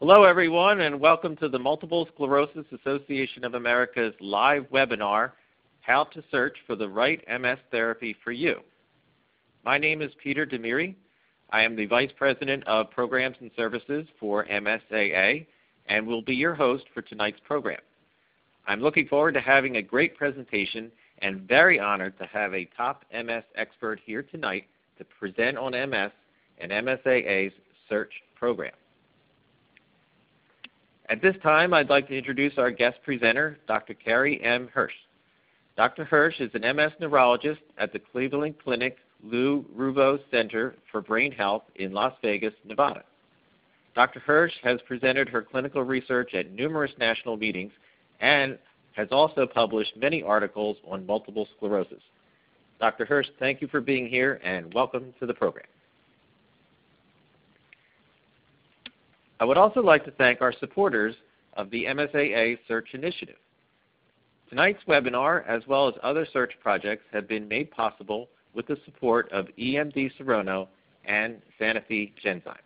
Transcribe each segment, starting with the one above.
Hello everyone and welcome to the Multiple Sclerosis Association of America's live webinar, How to Search for the Right MS Therapy for You. My name is Peter Damiri. I am the Vice President of Programs and Services for MSAA and will be your host for tonight's program. I'm looking forward to having a great presentation and very honored to have a top MS expert here tonight to present on MS and MSAA's search program. At this time, I'd like to introduce our guest presenter, Dr. Carrie M. Hersh. Dr. Hersh is an MS neurologist at the Cleveland Clinic Lou Ruvo Center for Brain Health in Las Vegas, Nevada. Dr. Hersh has presented her clinical research at numerous national meetings and has also published many articles on multiple sclerosis. Dr. Hersh, thank you for being here and welcome to the program. I would also like to thank our supporters of the MSAA Search Initiative. Tonight's webinar, as well as other search projects, have been made possible with the support of EMD Serono and Sanofi Genzyme.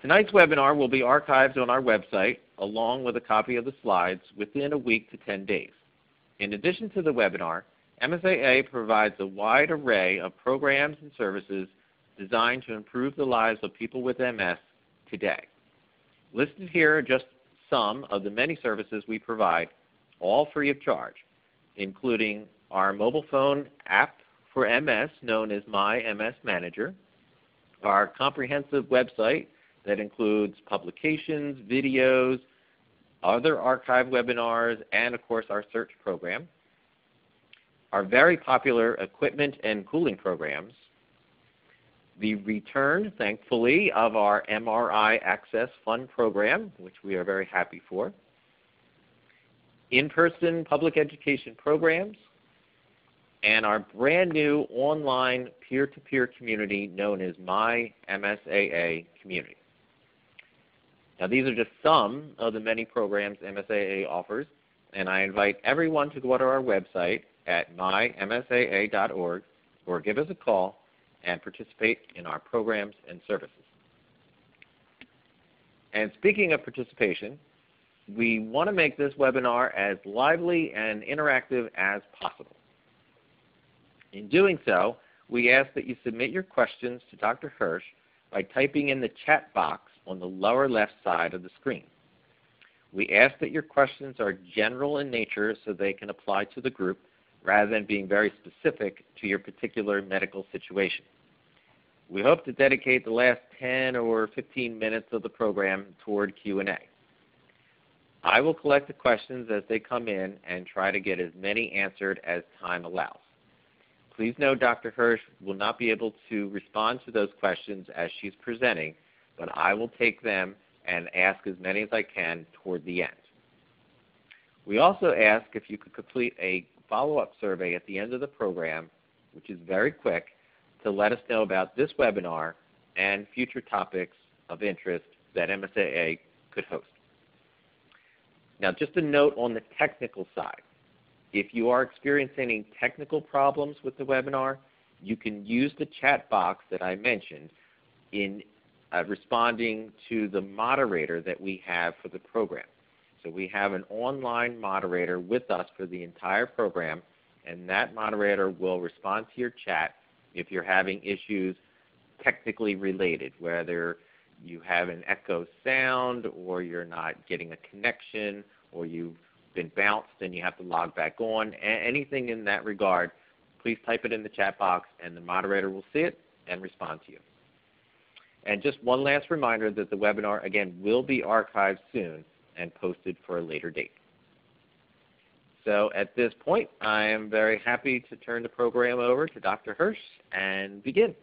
Tonight's webinar will be archived on our website along with a copy of the slides within a week to 10 days. In addition to the webinar, MSAA provides a wide array of programs and services designed to improve the lives of people with MS today. Listed here are just some of the many services we provide, all free of charge, including our mobile phone app for MS known as My MS Manager, our comprehensive website that includes publications, videos, other archive webinars, and of course our search program, our very popular equipment and cooling programs, the return, thankfully, of our MRI Access Fund program, which we are very happy for, in-person public education programs, and our brand new online peer-to-peer -peer community known as My MSAA Community. Now these are just some of the many programs MSAA offers, and I invite everyone to go to our website at mymsaa.org or give us a call and participate in our programs and services. And speaking of participation, we want to make this webinar as lively and interactive as possible. In doing so, we ask that you submit your questions to Dr. Hersh by typing in the chat box on the lower left side of the screen. We ask that your questions are general in nature so they can apply to the group rather than being very specific to your particular medical situation. We hope to dedicate the last 10 or 15 minutes of the program toward Q&A. I will collect the questions as they come in and try to get as many answered as time allows. Please know Dr. Hersh will not be able to respond to those questions as she's presenting, but I will take them and ask as many as I can toward the end. We also ask if you could complete a follow-up survey at the end of the program, which is very quick, to let us know about this webinar and future topics of interest that MSAA could host. Now just a note on the technical side. If you are experiencing any technical problems with the webinar, you can use the chat box that I mentioned in uh, responding to the moderator that we have for the program. So we have an online moderator with us for the entire program, and that moderator will respond to your chat if you're having issues technically related, whether you have an echo sound or you're not getting a connection or you've been bounced and you have to log back on, anything in that regard, please type it in the chat box and the moderator will see it and respond to you. And just one last reminder that the webinar, again, will be archived soon and posted for a later date. So at this point, I am very happy to turn the program over to Dr. Hersh and begin.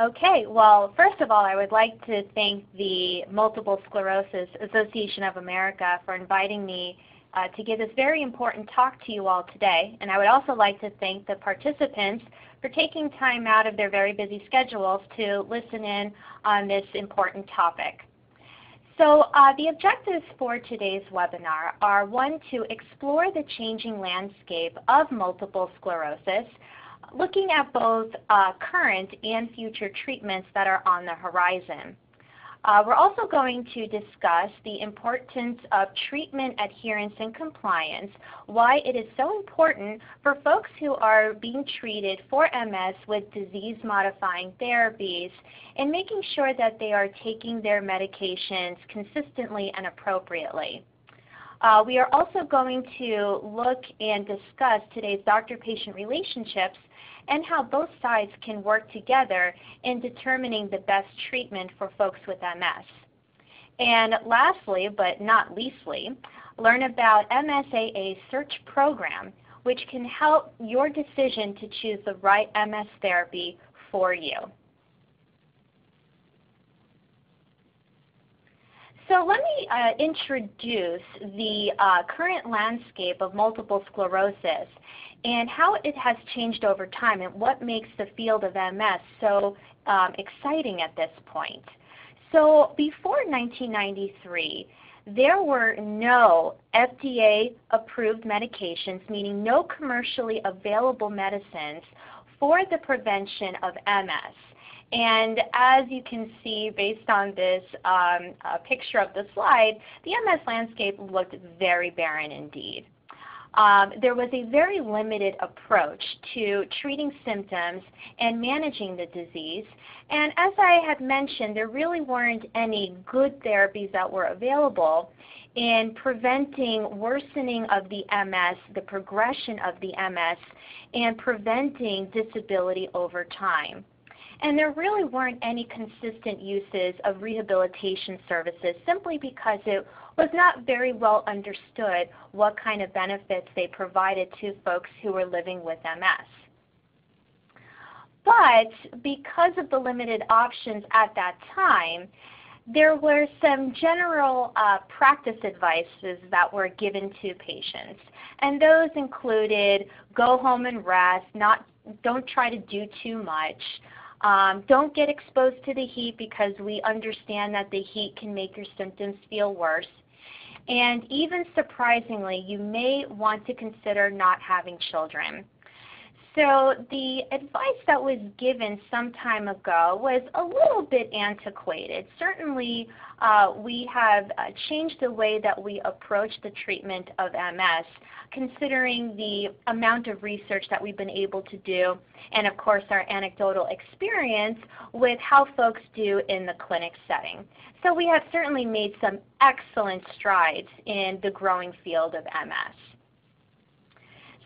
Okay, well, first of all, I would like to thank the Multiple Sclerosis Association of America for inviting me uh, to give this very important talk to you all today. And I would also like to thank the participants for taking time out of their very busy schedules to listen in on this important topic. So uh, the objectives for today's webinar are one, to explore the changing landscape of multiple sclerosis looking at both uh, current and future treatments that are on the horizon. Uh, we're also going to discuss the importance of treatment adherence and compliance, why it is so important for folks who are being treated for MS with disease-modifying therapies, and making sure that they are taking their medications consistently and appropriately. Uh, we are also going to look and discuss today's doctor-patient relationships and how both sides can work together in determining the best treatment for folks with MS. And lastly, but not leastly, learn about MSAA's search program, which can help your decision to choose the right MS therapy for you. So let me uh, introduce the uh, current landscape of multiple sclerosis and how it has changed over time and what makes the field of MS so um, exciting at this point. So before 1993, there were no FDA approved medications, meaning no commercially available medicines for the prevention of MS. And as you can see based on this um, uh, picture of the slide, the MS landscape looked very barren indeed um, there was a very limited approach to treating symptoms and managing the disease. And as I had mentioned, there really weren't any good therapies that were available in preventing worsening of the MS, the progression of the MS, and preventing disability over time. And there really weren't any consistent uses of rehabilitation services simply because it was not very well understood what kind of benefits they provided to folks who were living with MS. But because of the limited options at that time, there were some general uh, practice advices that were given to patients. And those included go home and rest, not, don't try to do too much, um, don't get exposed to the heat because we understand that the heat can make your symptoms feel worse. And even surprisingly, you may want to consider not having children. So the advice that was given some time ago was a little bit antiquated. Certainly uh, we have uh, changed the way that we approach the treatment of MS considering the amount of research that we've been able to do and of course our anecdotal experience with how folks do in the clinic setting. So we have certainly made some excellent strides in the growing field of MS.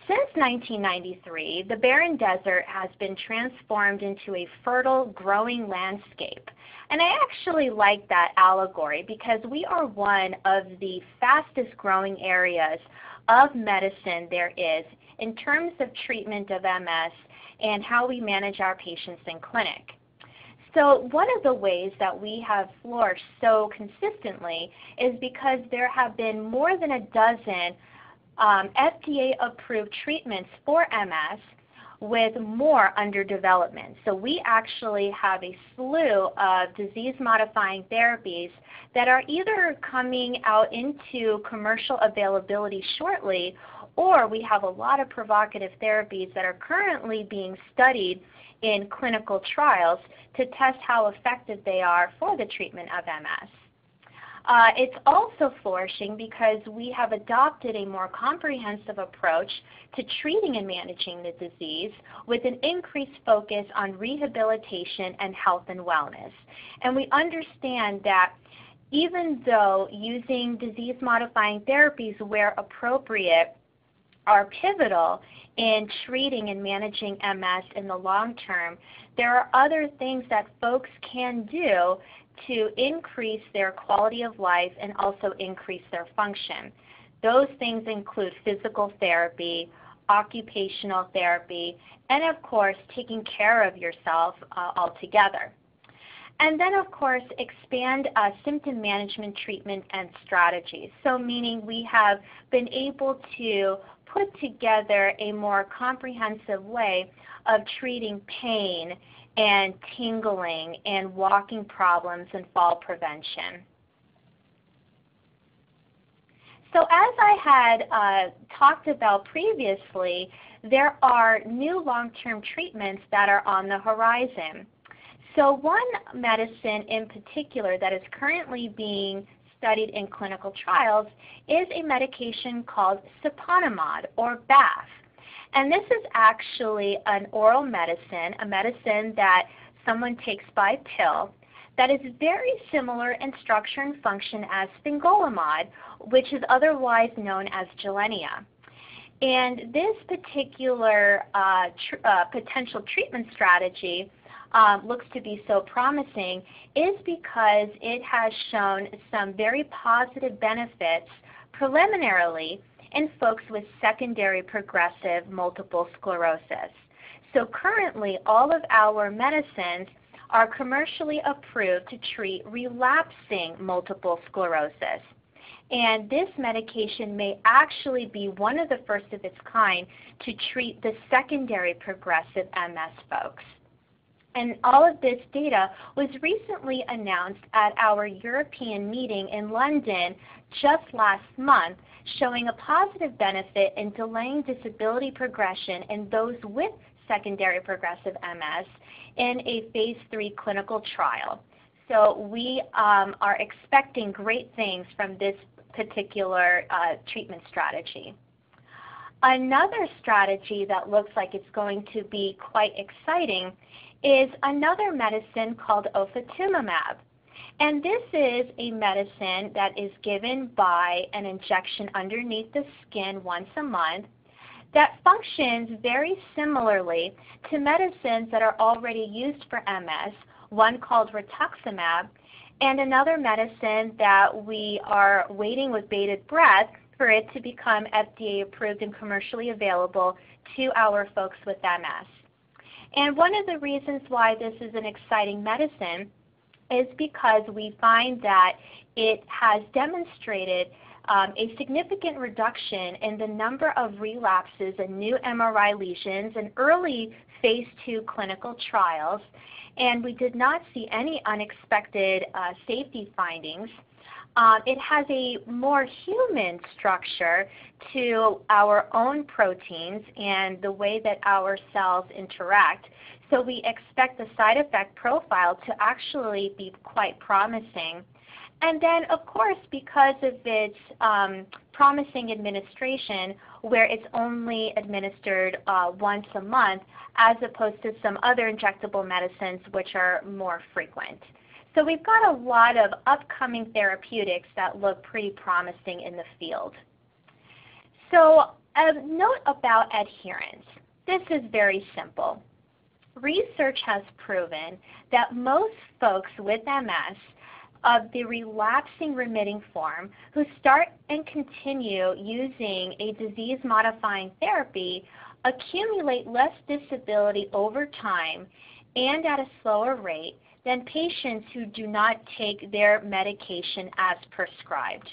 Since 1993, the barren desert has been transformed into a fertile, growing landscape. And I actually like that allegory because we are one of the fastest growing areas of medicine there is in terms of treatment of MS and how we manage our patients in clinic. So one of the ways that we have flourished so consistently is because there have been more than a dozen um, FDA-approved treatments for MS with more under development. So we actually have a slew of disease-modifying therapies that are either coming out into commercial availability shortly or we have a lot of provocative therapies that are currently being studied in clinical trials to test how effective they are for the treatment of MS. Uh, it's also flourishing because we have adopted a more comprehensive approach to treating and managing the disease with an increased focus on rehabilitation and health and wellness. And we understand that even though using disease-modifying therapies where appropriate are pivotal in treating and managing MS in the long term, there are other things that folks can do to increase their quality of life and also increase their function. Those things include physical therapy, occupational therapy, and of course taking care of yourself uh, altogether. And then of course expand uh, symptom management treatment and strategies. So meaning we have been able to put together a more comprehensive way of treating pain and tingling and walking problems and fall prevention. So as I had uh, talked about previously, there are new long-term treatments that are on the horizon. So one medicine in particular that is currently being studied in clinical trials is a medication called siponimod or BAFF. And this is actually an oral medicine, a medicine that someone takes by pill that is very similar in structure and function as fingolimod, which is otherwise known as Gilenya. And this particular uh, tr uh, potential treatment strategy um, looks to be so promising is because it has shown some very positive benefits preliminarily in folks with secondary progressive multiple sclerosis. So currently all of our medicines are commercially approved to treat relapsing multiple sclerosis. And this medication may actually be one of the first of its kind to treat the secondary progressive MS folks. And all of this data was recently announced at our European meeting in London just last month, showing a positive benefit in delaying disability progression in those with secondary progressive MS in a phase 3 clinical trial. So we um, are expecting great things from this particular uh, treatment strategy. Another strategy that looks like it's going to be quite exciting is another medicine called ofatumumab. And this is a medicine that is given by an injection underneath the skin once a month that functions very similarly to medicines that are already used for MS, one called rituximab, and another medicine that we are waiting with bated breath for it to become FDA approved and commercially available to our folks with MS. And one of the reasons why this is an exciting medicine is because we find that it has demonstrated um, a significant reduction in the number of relapses and new MRI lesions in early phase 2 clinical trials, and we did not see any unexpected uh, safety findings. Um, it has a more human structure to our own proteins and the way that our cells interact. So we expect the side effect profile to actually be quite promising. And then, of course, because of its um, promising administration, where it's only administered uh, once a month, as opposed to some other injectable medicines which are more frequent. So we've got a lot of upcoming therapeutics that look pretty promising in the field. So a note about adherence. This is very simple. Research has proven that most folks with MS of the relapsing remitting form who start and continue using a disease-modifying therapy accumulate less disability over time and at a slower rate than patients who do not take their medication as prescribed.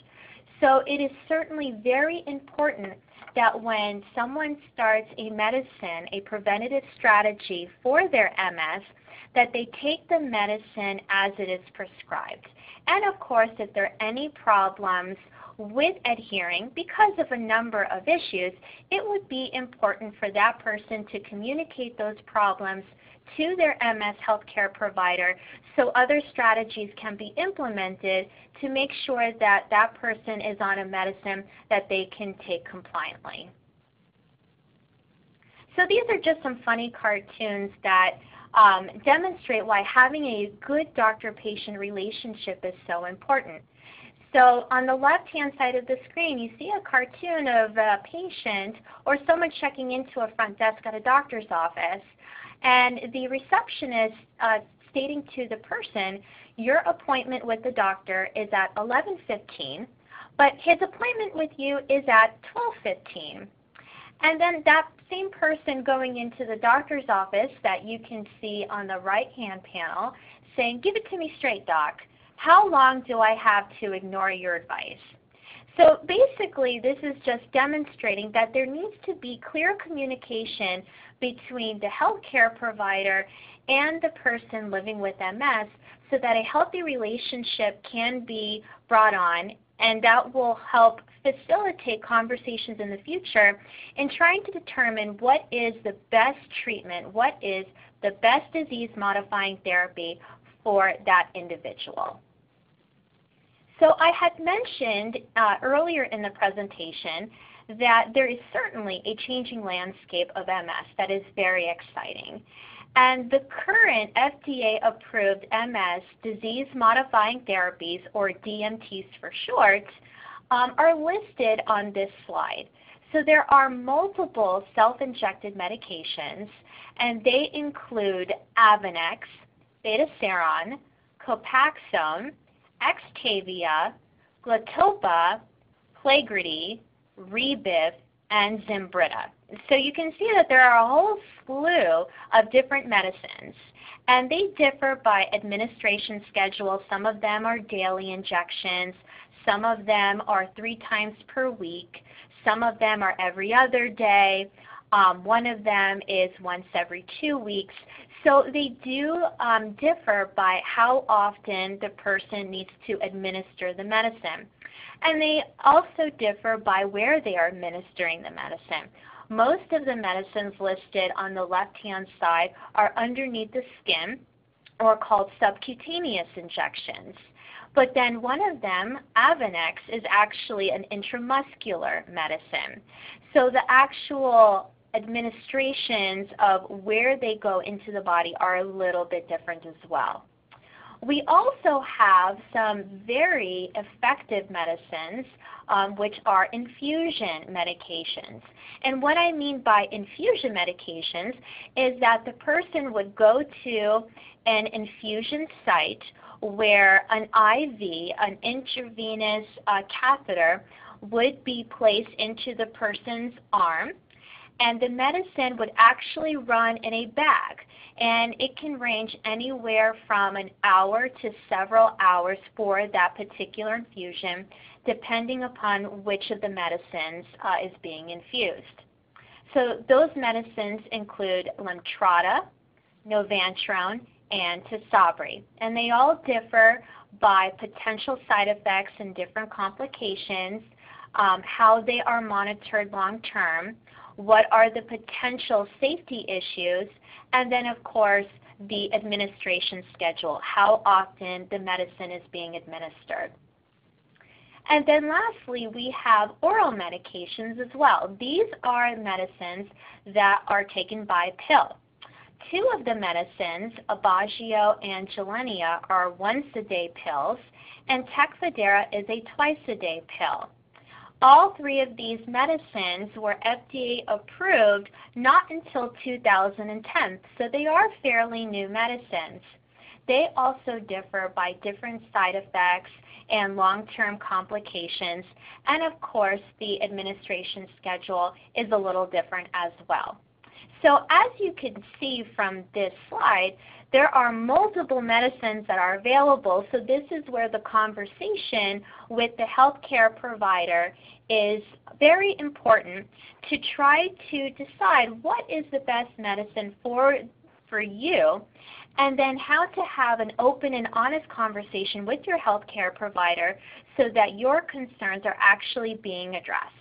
So it is certainly very important that when someone starts a medicine, a preventative strategy for their MS, that they take the medicine as it is prescribed. And of course, if there are any problems with adhering because of a number of issues, it would be important for that person to communicate those problems to their MS healthcare provider so other strategies can be implemented to make sure that that person is on a medicine that they can take compliantly. So these are just some funny cartoons that um, demonstrate why having a good doctor-patient relationship is so important. So on the left-hand side of the screen, you see a cartoon of a patient or someone checking into a front desk at a doctor's office. And the receptionist uh, stating to the person, your appointment with the doctor is at 11.15, but his appointment with you is at 12.15. And then that same person going into the doctor's office that you can see on the right-hand panel saying, give it to me straight, doc. How long do I have to ignore your advice? So basically, this is just demonstrating that there needs to be clear communication between the healthcare provider and the person living with MS so that a healthy relationship can be brought on and that will help facilitate conversations in the future in trying to determine what is the best treatment, what is the best disease modifying therapy for that individual. So I had mentioned uh, earlier in the presentation that there is certainly a changing landscape of MS that is very exciting. And the current FDA-approved MS disease-modifying therapies, or DMTs for short, um, are listed on this slide. So there are multiple self-injected medications, and they include Avonex, Betaseron, Copaxone, Extavia, Glatopa, Plegridy, Rebif, and Zinbryta. So you can see that there are a whole slew of different medicines, and they differ by administration schedule. Some of them are daily injections. Some of them are three times per week. Some of them are every other day. Um, one of them is once every two weeks. So they do um, differ by how often the person needs to administer the medicine. And they also differ by where they are administering the medicine. Most of the medicines listed on the left-hand side are underneath the skin or called subcutaneous injections. But then one of them, Avonex, is actually an intramuscular medicine. So the actual administrations of where they go into the body are a little bit different as well. We also have some very effective medicines um, which are infusion medications. And what I mean by infusion medications is that the person would go to an infusion site where an IV, an intravenous uh, catheter, would be placed into the person's arm and the medicine would actually run in a bag. And it can range anywhere from an hour to several hours for that particular infusion, depending upon which of the medicines uh, is being infused. So those medicines include Lemtrada, Novantrone, and Tysabri. And they all differ by potential side effects and different complications, um, how they are monitored long term, what are the potential safety issues, and then of course the administration schedule, how often the medicine is being administered. And then lastly, we have oral medications as well. These are medicines that are taken by pill. Two of the medicines, Aubagio and Gilenya, are once-a-day pills, and Tecfidera is a twice-a-day pill. All three of these medicines were FDA approved not until 2010, so they are fairly new medicines. They also differ by different side effects and long-term complications, and of course the administration schedule is a little different as well. So as you can see from this slide, there are multiple medicines that are available, so this is where the conversation with the healthcare provider is very important to try to decide what is the best medicine for, for you and then how to have an open and honest conversation with your healthcare provider so that your concerns are actually being addressed.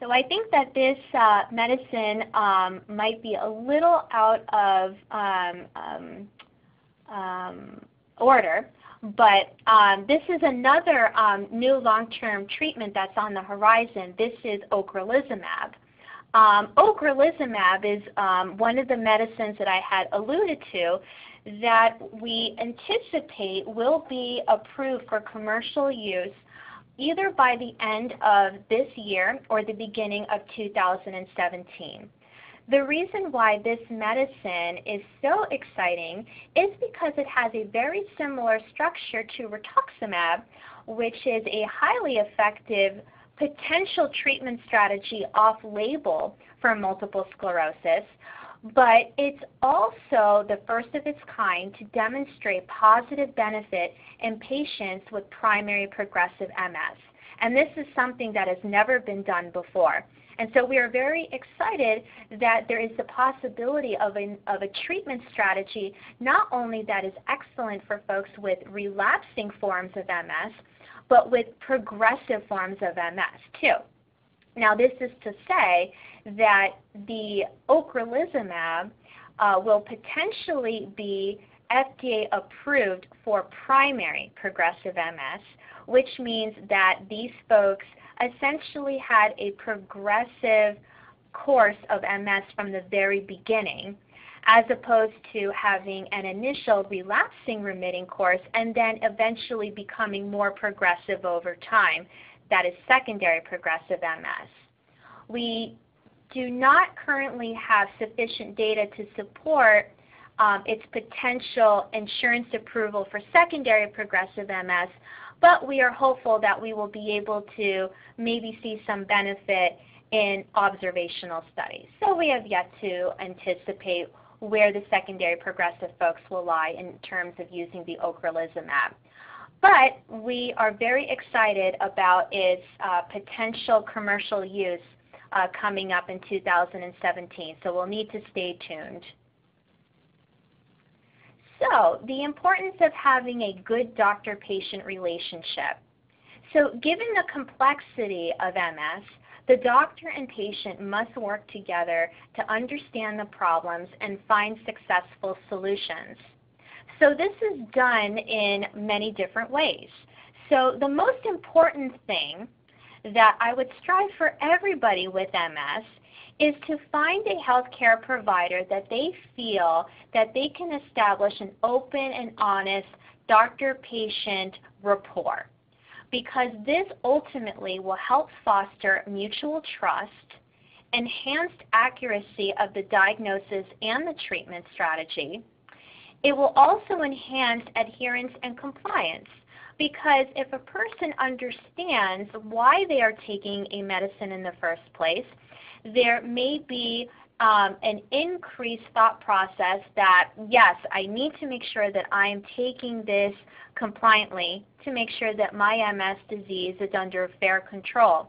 So I think that this uh, medicine um, might be a little out of um, um, um order, but um, this is another um, new long-term treatment that's on the horizon. This is ocrelizumab. Um, ocrelizumab is one of the medicines that I had alluded to that we anticipate will be approved for commercial use either by the end of this year or the beginning of 2017. The reason why this medicine is so exciting is because it has a very similar structure to rituximab, which is a highly effective potential treatment strategy off-label for multiple sclerosis, but it's also the first of its kind to demonstrate positive benefit in patients with primary progressive MS. And this is something that has never been done before. And so we are very excited that there is the possibility of a, of a treatment strategy not only that is excellent for folks with relapsing forms of MS, but with progressive forms of MS too. Now this is to say that the ocrelizumab uh, will potentially be FDA approved for primary progressive MS, which means that these folks essentially had a progressive course of MS from the very beginning as opposed to having an initial relapsing remitting course and then eventually becoming more progressive over time. That is secondary progressive MS. We do not currently have sufficient data to support um, its potential insurance approval for secondary progressive MS, but we are hopeful that we will be able to maybe see some benefit in observational studies. So we have yet to anticipate where the secondary progressive folks will lie in terms of using the ocrelizumab. But we are very excited about its uh, potential commercial use uh, coming up in 2017, so we'll need to stay tuned. So the importance of having a good doctor-patient relationship. So given the complexity of MS, the doctor and patient must work together to understand the problems and find successful solutions. So this is done in many different ways. So the most important thing that I would strive for everybody with MS is to find a healthcare provider that they feel that they can establish an open and honest doctor-patient rapport because this ultimately will help foster mutual trust, enhanced accuracy of the diagnosis and the treatment strategy. It will also enhance adherence and compliance because if a person understands why they are taking a medicine in the first place, there may be um, an increased thought process that, yes, I need to make sure that I am taking this compliantly to make sure that my MS disease is under fair control.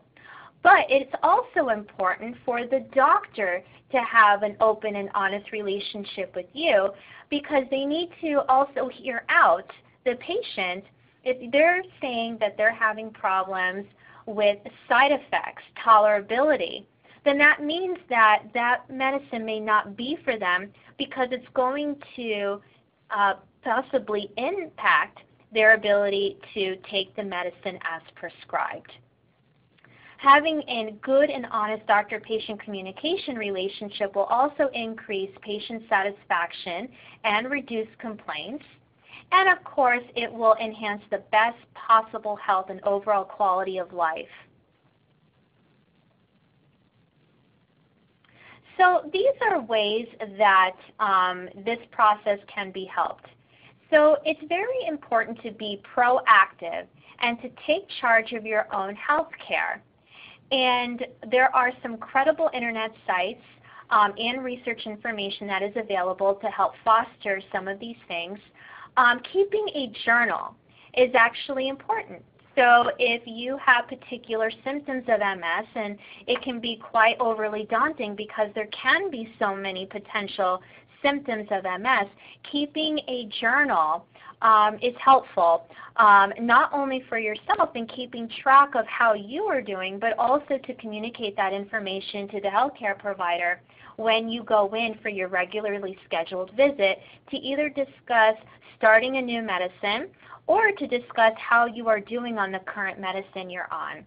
But it's also important for the doctor to have an open and honest relationship with you because they need to also hear out the patient if they're saying that they're having problems with side effects, tolerability, then that means that that medicine may not be for them because it's going to uh, possibly impact their ability to take the medicine as prescribed. Having a good and honest doctor-patient communication relationship will also increase patient satisfaction and reduce complaints. And of course, it will enhance the best possible health and overall quality of life. So these are ways that um, this process can be helped. So it's very important to be proactive and to take charge of your own health care. And there are some credible internet sites um, and research information that is available to help foster some of these things. Um, keeping a journal is actually important. So if you have particular symptoms of MS, and it can be quite overly daunting because there can be so many potential symptoms of MS, keeping a journal um, is helpful, um, not only for yourself in keeping track of how you are doing, but also to communicate that information to the healthcare provider when you go in for your regularly scheduled visit to either discuss starting a new medicine or to discuss how you are doing on the current medicine you're on.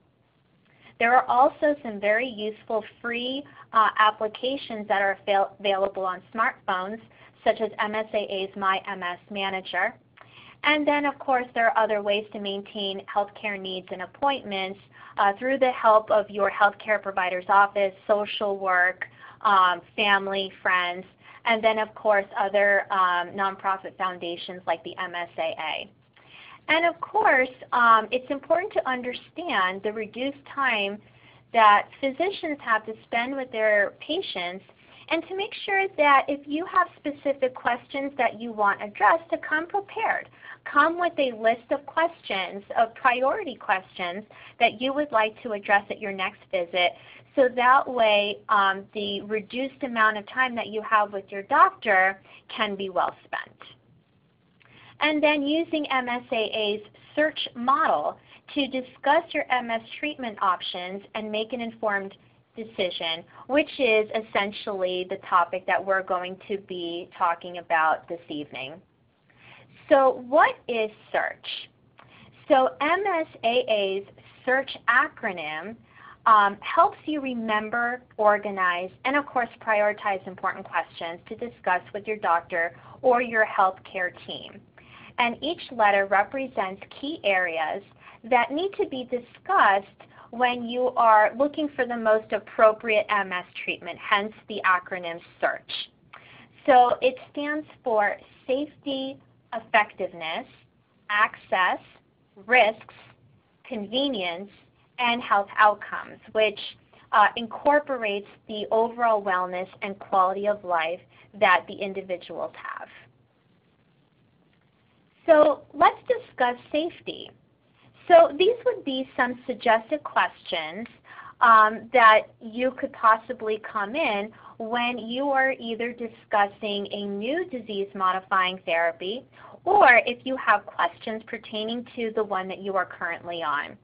There are also some very useful free uh, applications that are available on smartphones, such as MSAA's My MS Manager. And then, of course, there are other ways to maintain healthcare needs and appointments uh, through the help of your healthcare provider's office, social work, um, family, friends, and then, of course, other um, nonprofit foundations like the MSAA. And of course, um, it's important to understand the reduced time that physicians have to spend with their patients and to make sure that if you have specific questions that you want addressed, to come prepared. Come with a list of questions, of priority questions that you would like to address at your next visit so that way um, the reduced amount of time that you have with your doctor can be well spent. And then using MSAA's search model to discuss your MS treatment options and make an informed decision, which is essentially the topic that we're going to be talking about this evening. So what is search? So MSAA's search acronym um, helps you remember, organize, and of course prioritize important questions to discuss with your doctor or your healthcare team. And each letter represents key areas that need to be discussed when you are looking for the most appropriate MS treatment, hence the acronym SEARCH. So it stands for safety, effectiveness, access, risks, convenience, and health outcomes, which uh, incorporates the overall wellness and quality of life that the individuals have. So let's discuss safety. So these would be some suggested questions um, that you could possibly come in when you are either discussing a new disease modifying therapy or if you have questions pertaining to the one that you are currently on.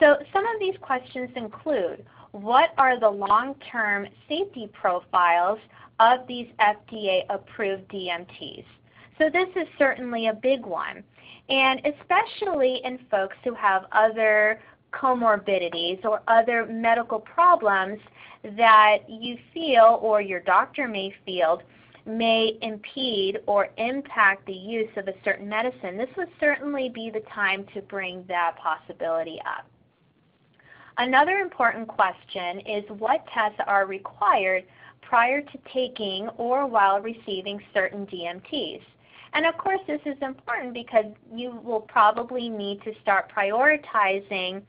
So some of these questions include, what are the long-term safety profiles of these FDA-approved DMTs? So this is certainly a big one. And especially in folks who have other comorbidities or other medical problems that you feel or your doctor may feel may impede or impact the use of a certain medicine, this would certainly be the time to bring that possibility up. Another important question is what tests are required prior to taking or while receiving certain DMTs. And of course this is important because you will probably need to start prioritizing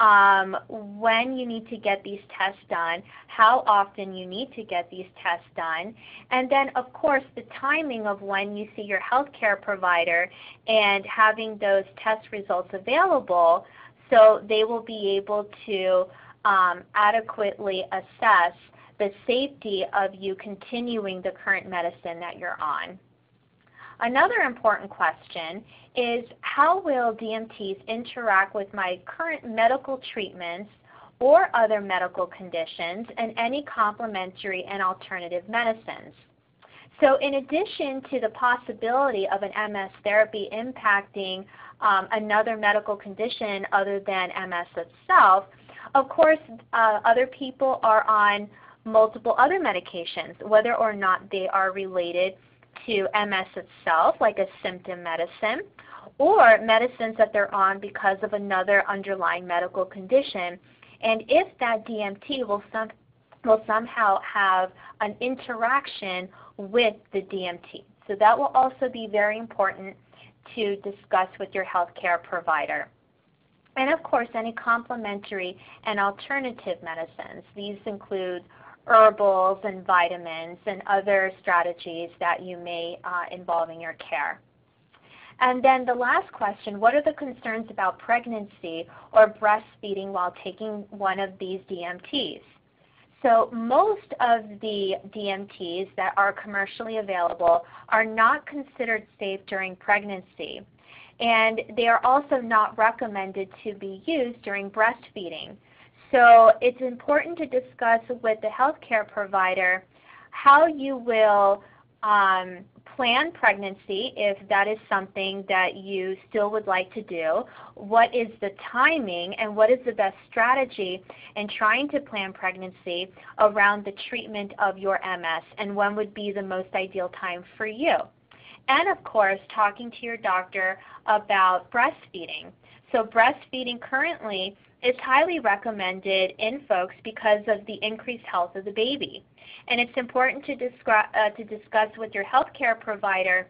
um, when you need to get these tests done, how often you need to get these tests done, and then of course the timing of when you see your healthcare provider and having those test results available so they will be able to um, adequately assess the safety of you continuing the current medicine that you're on. Another important question is how will DMTs interact with my current medical treatments or other medical conditions and any complementary and alternative medicines. So in addition to the possibility of an MS therapy impacting um, another medical condition other than MS itself, of course uh, other people are on multiple other medications, whether or not they are related to MS itself, like a symptom medicine, or medicines that they're on because of another underlying medical condition. And if that DMT will, some, will somehow have an interaction with the DMT. So that will also be very important to discuss with your healthcare provider. And of course, any complementary and alternative medicines. These include herbals and vitamins and other strategies that you may uh, involve in your care. And then the last question, what are the concerns about pregnancy or breastfeeding while taking one of these DMTs? So most of the DMTs that are commercially available are not considered safe during pregnancy. And they are also not recommended to be used during breastfeeding. So it's important to discuss with the healthcare provider how you will um, plan pregnancy if that is something that you still would like to do. What is the timing and what is the best strategy in trying to plan pregnancy around the treatment of your MS and when would be the most ideal time for you. And of course, talking to your doctor about breastfeeding. So breastfeeding currently is highly recommended in folks because of the increased health of the baby. And it's important to, uh, to discuss with your healthcare provider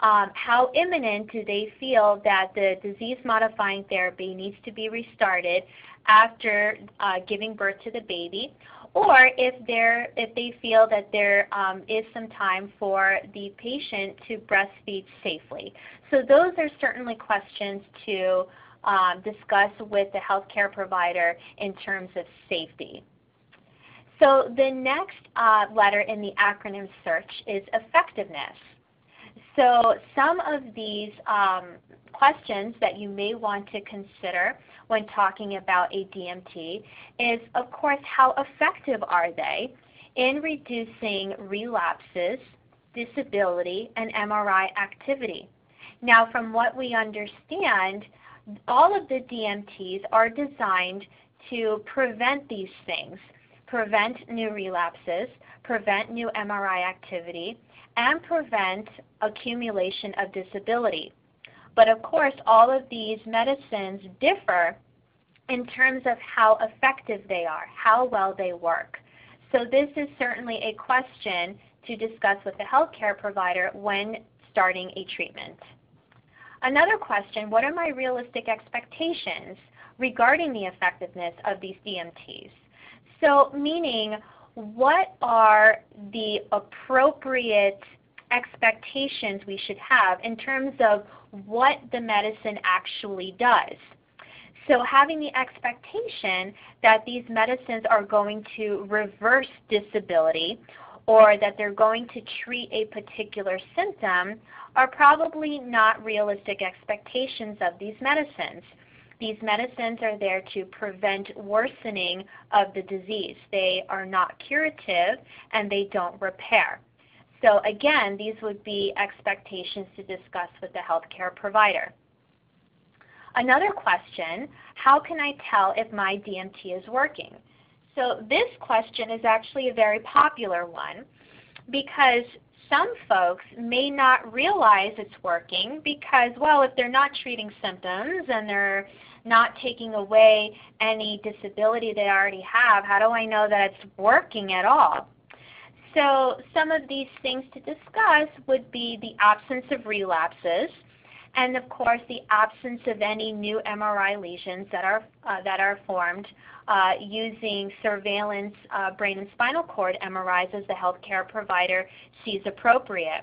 um, how imminent do they feel that the disease-modifying therapy needs to be restarted after uh, giving birth to the baby, or if, if they feel that there um, is some time for the patient to breastfeed safely. So those are certainly questions to um, discuss with the healthcare provider in terms of safety. So the next uh, letter in the acronym SEARCH is effectiveness. so some of these um, questions that you may want to consider when talking about a DMT is, of course, how effective are they in reducing relapses, disability, and MRI activity? Now, from what we understand, all of the DMTs are designed to prevent these things, prevent new relapses, prevent new MRI activity, and prevent accumulation of disability. But of course, all of these medicines differ in terms of how effective they are, how well they work. So this is certainly a question to discuss with the healthcare provider when starting a treatment. Another question, what are my realistic expectations regarding the effectiveness of these DMTs? So meaning, what are the appropriate expectations we should have in terms of what the medicine actually does. So having the expectation that these medicines are going to reverse disability or that they're going to treat a particular symptom are probably not realistic expectations of these medicines. These medicines are there to prevent worsening of the disease. They are not curative and they don't repair. So again, these would be expectations to discuss with the healthcare provider. Another question, how can I tell if my DMT is working? So this question is actually a very popular one because some folks may not realize it's working because, well, if they're not treating symptoms and they're not taking away any disability they already have, how do I know that it's working at all? So some of these things to discuss would be the absence of relapses, and of course the absence of any new MRI lesions that are, uh, that are formed uh, using surveillance uh, brain and spinal cord MRIs as the healthcare provider sees appropriate.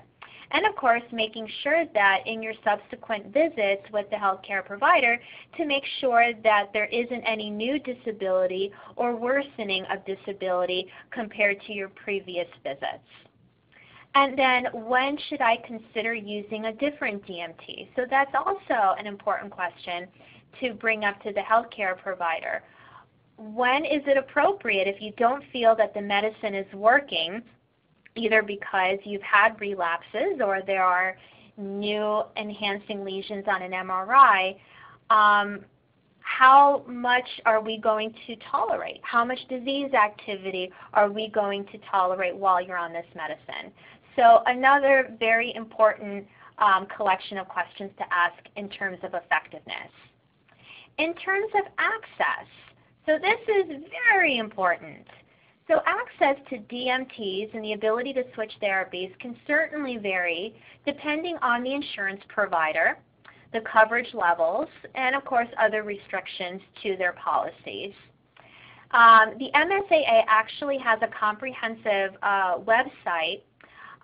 And of course, making sure that in your subsequent visits with the healthcare provider to make sure that there isn't any new disability or worsening of disability compared to your previous visits. And then when should I consider using a different DMT? So that's also an important question to bring up to the healthcare provider. When is it appropriate if you don't feel that the medicine is working either because you've had relapses or there are new enhancing lesions on an MRI, um, how much are we going to tolerate? How much disease activity are we going to tolerate while you're on this medicine? So another very important um, collection of questions to ask in terms of effectiveness. In terms of access, so this is very important. So access to DMTs and the ability to switch therapies can certainly vary depending on the insurance provider, the coverage levels, and of course other restrictions to their policies. Um, the MSAA actually has a comprehensive uh, website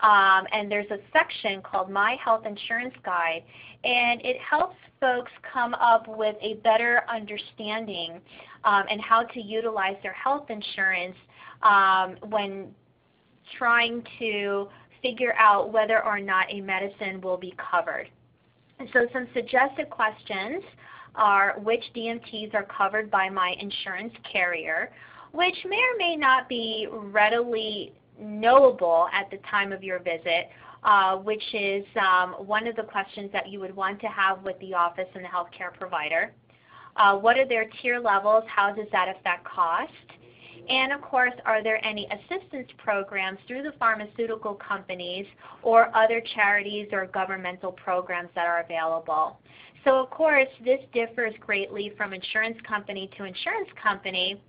um, and there's a section called My Health Insurance Guide, and it helps folks come up with a better understanding um, and how to utilize their health insurance um, when trying to figure out whether or not a medicine will be covered. And so some suggested questions are which DMTs are covered by my insurance carrier, which may or may not be readily knowable at the time of your visit, uh, which is um, one of the questions that you would want to have with the office and the healthcare provider. Uh, what are their tier levels? How does that affect cost? And of course, are there any assistance programs through the pharmaceutical companies or other charities or governmental programs that are available? So of course, this differs greatly from insurance company to insurance company.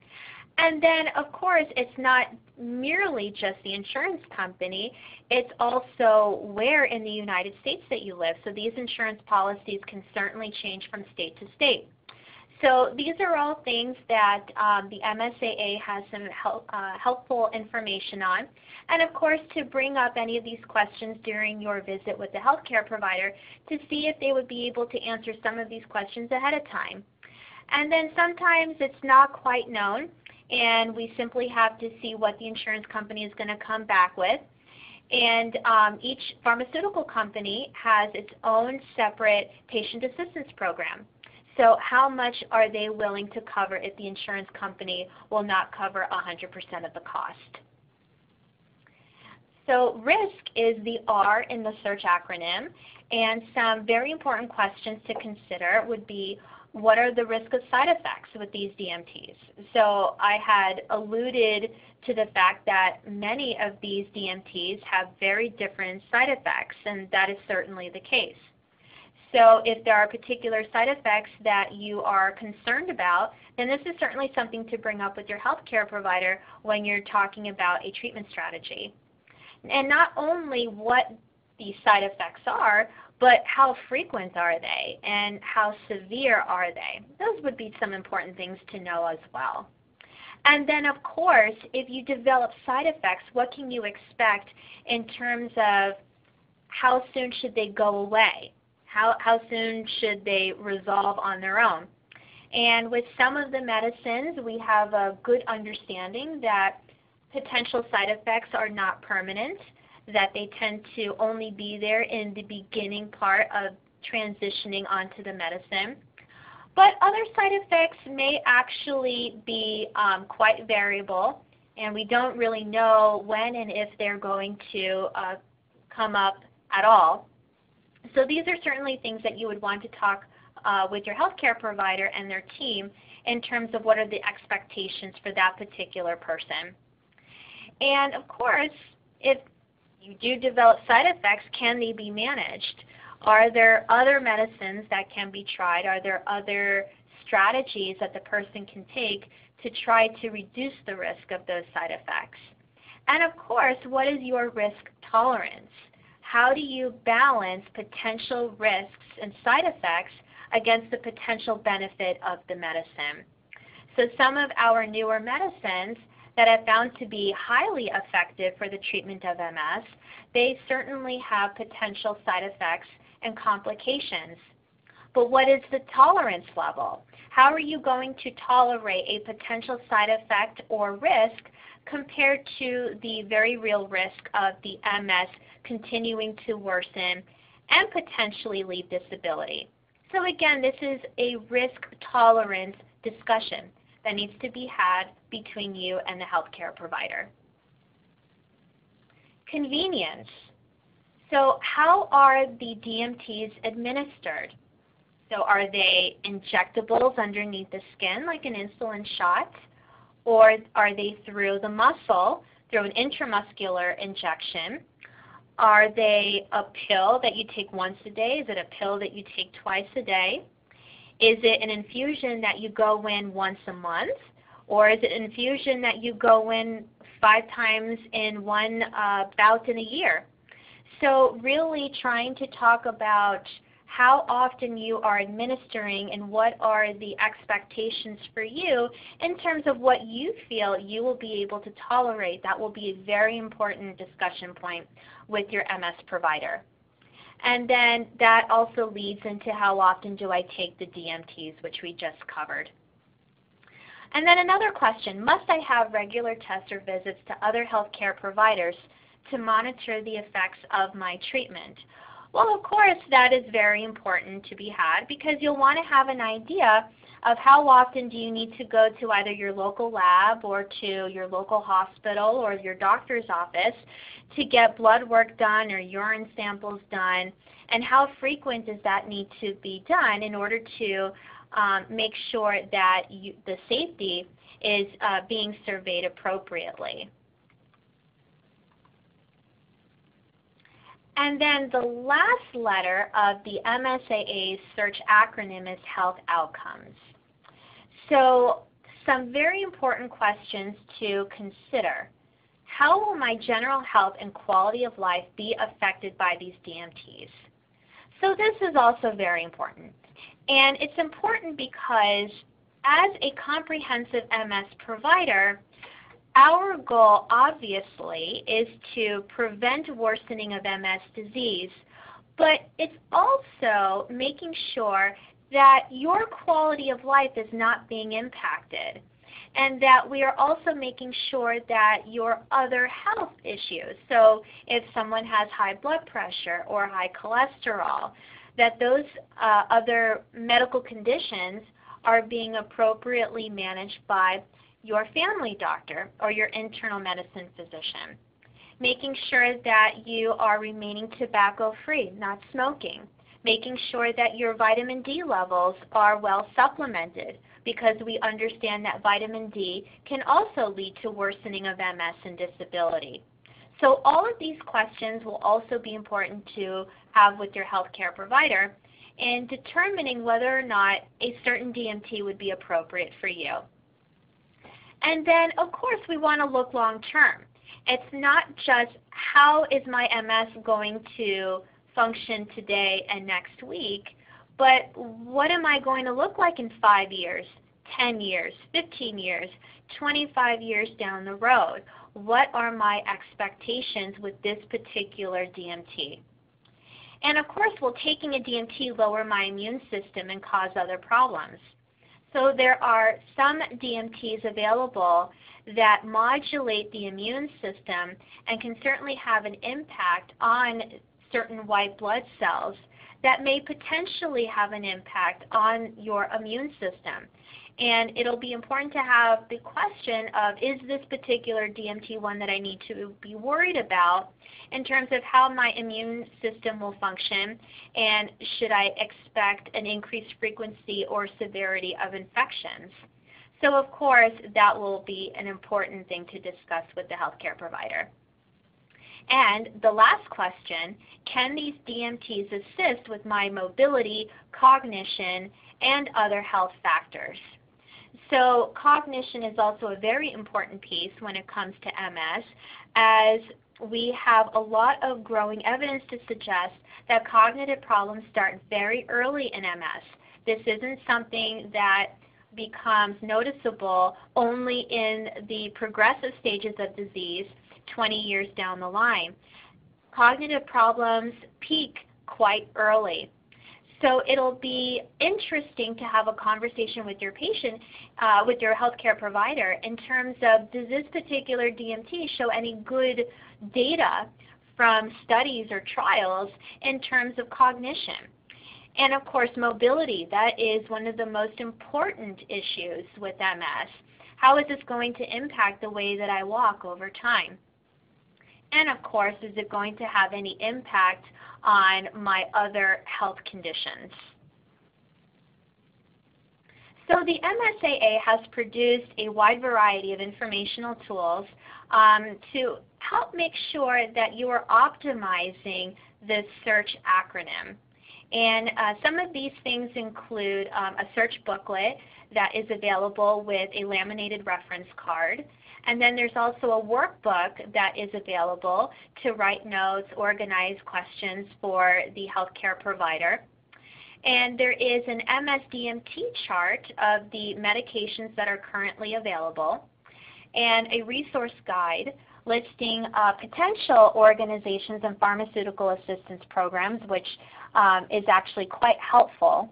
And then, of course, it's not merely just the insurance company, it's also where in the United States that you live. So these insurance policies can certainly change from state to state. So these are all things that um, the MSAA has some help, uh, helpful information on. And of course to bring up any of these questions during your visit with the healthcare provider to see if they would be able to answer some of these questions ahead of time. And then sometimes it's not quite known and we simply have to see what the insurance company is going to come back with. And um, each pharmaceutical company has its own separate patient assistance program. So how much are they willing to cover if the insurance company will not cover 100% of the cost? So risk is the R in the search acronym, and some very important questions to consider would be what are the risk of side effects with these DMTs? So I had alluded to the fact that many of these DMTs have very different side effects, and that is certainly the case. So if there are particular side effects that you are concerned about, then this is certainly something to bring up with your healthcare provider when you're talking about a treatment strategy. And not only what these side effects are, but how frequent are they and how severe are they? Those would be some important things to know as well. And then of course, if you develop side effects, what can you expect in terms of how soon should they go away? How, how soon should they resolve on their own? And with some of the medicines, we have a good understanding that potential side effects are not permanent that they tend to only be there in the beginning part of transitioning onto the medicine. But other side effects may actually be um, quite variable, and we don't really know when and if they're going to uh, come up at all. So these are certainly things that you would want to talk uh, with your healthcare provider and their team in terms of what are the expectations for that particular person. And of course, if you do develop side effects, can they be managed? Are there other medicines that can be tried? Are there other strategies that the person can take to try to reduce the risk of those side effects? And of course, what is your risk tolerance? How do you balance potential risks and side effects against the potential benefit of the medicine? So some of our newer medicines that have found to be highly effective for the treatment of MS, they certainly have potential side effects and complications. But what is the tolerance level? How are you going to tolerate a potential side effect or risk compared to the very real risk of the MS continuing to worsen and potentially lead disability? So again, this is a risk tolerance discussion that needs to be had between you and the healthcare provider. Convenience. So how are the DMTs administered? So are they injectables underneath the skin like an insulin shot? Or are they through the muscle through an intramuscular injection? Are they a pill that you take once a day? Is it a pill that you take twice a day? Is it an infusion that you go in once a month? Or is it an infusion that you go in five times in one uh, bout in a year? So really trying to talk about how often you are administering and what are the expectations for you in terms of what you feel you will be able to tolerate. That will be a very important discussion point with your MS provider. And then that also leads into how often do I take the DMTs, which we just covered. And then another question, must I have regular tests or visits to other healthcare providers to monitor the effects of my treatment? Well, of course, that is very important to be had because you'll want to have an idea of how often do you need to go to either your local lab or to your local hospital or your doctor's office to get blood work done or urine samples done, and how frequent does that need to be done in order to um, make sure that you, the safety is uh, being surveyed appropriately. And then the last letter of the MSAA's search acronym is health outcomes. So some very important questions to consider. How will my general health and quality of life be affected by these DMTs? So this is also very important. And it's important because as a comprehensive MS provider, our goal obviously is to prevent worsening of MS disease, but it's also making sure that your quality of life is not being impacted. and that we are also making sure that your other health issues, so if someone has high blood pressure or high cholesterol, that those uh, other medical conditions are being appropriately managed by your family doctor or your internal medicine physician. Making sure that you are remaining tobacco free, not smoking. Making sure that your vitamin D levels are well supplemented because we understand that vitamin D can also lead to worsening of MS and disability. So all of these questions will also be important to have with your healthcare provider in determining whether or not a certain DMT would be appropriate for you. And then, of course, we want to look long term. It's not just how is my MS going to function today and next week, but what am I going to look like in 5 years, 10 years, 15 years, 25 years down the road? What are my expectations with this particular DMT? And of course, will taking a DMT lower my immune system and cause other problems? So there are some DMTs available that modulate the immune system and can certainly have an impact on certain white blood cells that may potentially have an impact on your immune system. And it'll be important to have the question of is this particular DMT one that I need to be worried about in terms of how my immune system will function and should I expect an increased frequency or severity of infections. So of course that will be an important thing to discuss with the healthcare provider. And the last question, can these DMTs assist with my mobility, cognition, and other health factors? So cognition is also a very important piece when it comes to MS as we have a lot of growing evidence to suggest that cognitive problems start very early in MS. This isn't something that becomes noticeable only in the progressive stages of disease 20 years down the line. Cognitive problems peak quite early. So it'll be interesting to have a conversation with your patient, uh, with your healthcare provider, in terms of does this particular DMT show any good data from studies or trials in terms of cognition? And of course, mobility. That is one of the most important issues with MS. How is this going to impact the way that I walk over time? And of course, is it going to have any impact on my other health conditions. So the MSAA has produced a wide variety of informational tools um, to help make sure that you are optimizing the search acronym. And uh, some of these things include um, a search booklet that is available with a laminated reference card. And then there's also a workbook that is available to write notes, organize questions for the healthcare provider. And there is an MSDMT chart of the medications that are currently available and a resource guide listing uh, potential organizations and pharmaceutical assistance programs, which um, is actually quite helpful.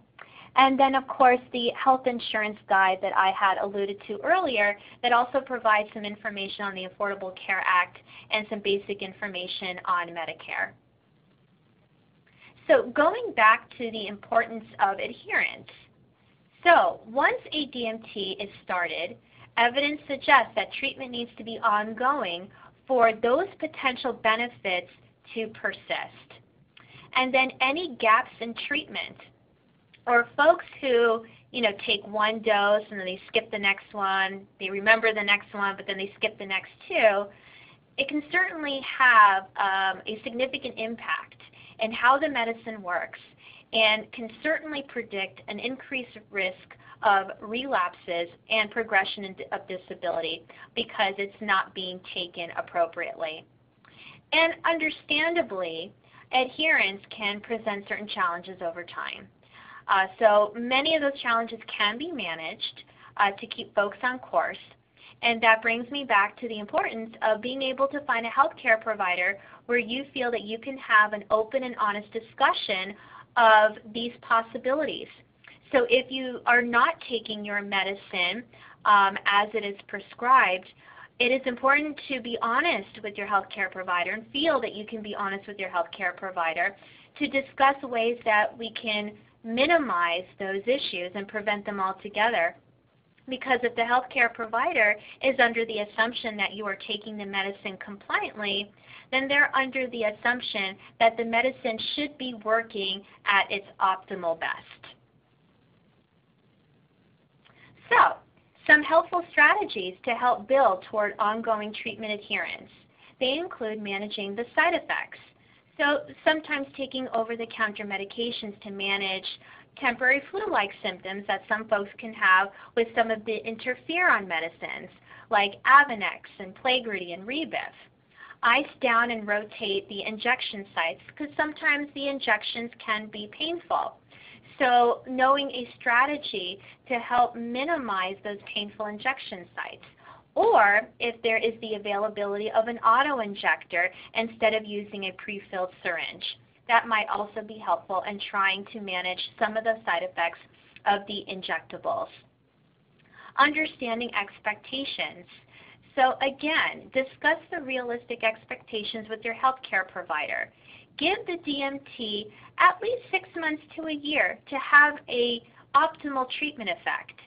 And then of course the health insurance guide that I had alluded to earlier that also provides some information on the Affordable Care Act and some basic information on Medicare. So going back to the importance of adherence. So once a DMT is started, evidence suggests that treatment needs to be ongoing for those potential benefits to persist. And then any gaps in treatment or folks who you know take one dose and then they skip the next one, they remember the next one, but then they skip the next two, it can certainly have um, a significant impact in how the medicine works and can certainly predict an increased risk of relapses and progression of disability because it's not being taken appropriately. And understandably, adherence can present certain challenges over time. Uh, so many of those challenges can be managed uh, to keep folks on course. And that brings me back to the importance of being able to find a healthcare provider where you feel that you can have an open and honest discussion of these possibilities. So if you are not taking your medicine um, as it is prescribed, it is important to be honest with your healthcare provider and feel that you can be honest with your healthcare provider to discuss ways that we can minimize those issues and prevent them altogether. Because if the healthcare provider is under the assumption that you are taking the medicine compliantly, then they're under the assumption that the medicine should be working at its optimal best. So, some helpful strategies to help build toward ongoing treatment adherence. They include managing the side effects. So sometimes taking over-the-counter medications to manage temporary flu-like symptoms that some folks can have with some of the interferon medicines like Avonex and Plegridy and Rebif. Ice down and rotate the injection sites because sometimes the injections can be painful. So knowing a strategy to help minimize those painful injection sites. Or if there is the availability of an auto-injector instead of using a pre-filled syringe. That might also be helpful in trying to manage some of the side effects of the injectables. Understanding expectations. So again, discuss the realistic expectations with your healthcare provider give the DMT at least six months to a year to have a optimal treatment effect.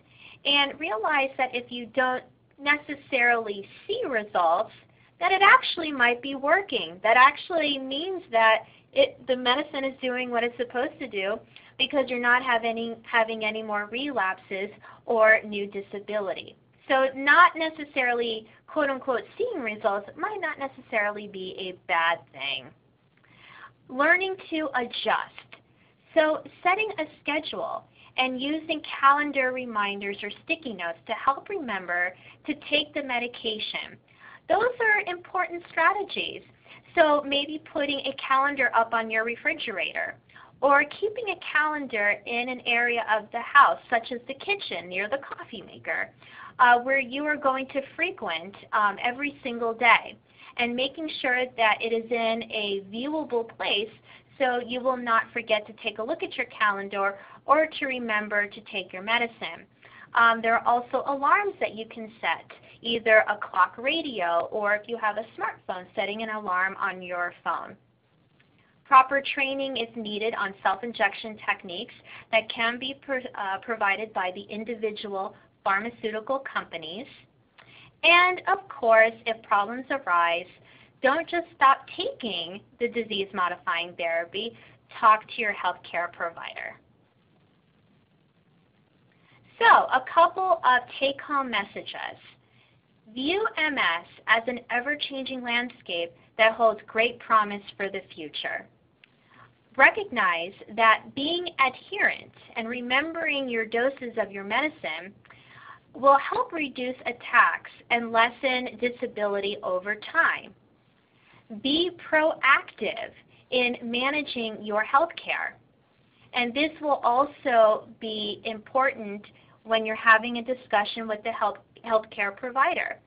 And realize that if you don't necessarily see results, that it actually might be working. That actually means that it, the medicine is doing what it's supposed to do because you're not having, having any more relapses or new disability. So not necessarily quote unquote seeing results might not necessarily be a bad thing learning to adjust. So setting a schedule and using calendar reminders or sticky notes to help remember to take the medication. Those are important strategies. So maybe putting a calendar up on your refrigerator or keeping a calendar in an area of the house such as the kitchen near the coffee maker uh, where you are going to frequent um, every single day and making sure that it is in a viewable place so you will not forget to take a look at your calendar or to remember to take your medicine. Um, there are also alarms that you can set, either a clock radio or if you have a smartphone, setting an alarm on your phone. Proper training is needed on self-injection techniques that can be pro uh, provided by the individual pharmaceutical companies. And of course, if problems arise, don't just stop taking the disease modifying therapy, talk to your healthcare provider. So a couple of take-home messages. View MS as an ever-changing landscape that holds great promise for the future. Recognize that being adherent and remembering your doses of your medicine will help reduce attacks and lessen disability over time. Be proactive in managing your health care. And this will also be important when you're having a discussion with the health healthcare provider.